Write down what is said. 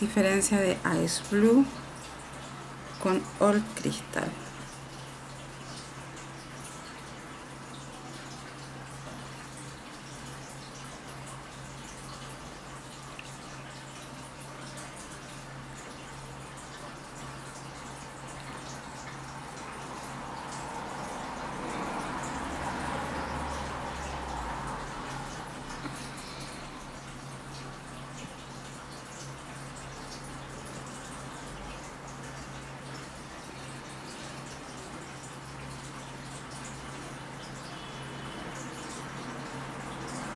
diferencia de Ice Blue con All Crystal.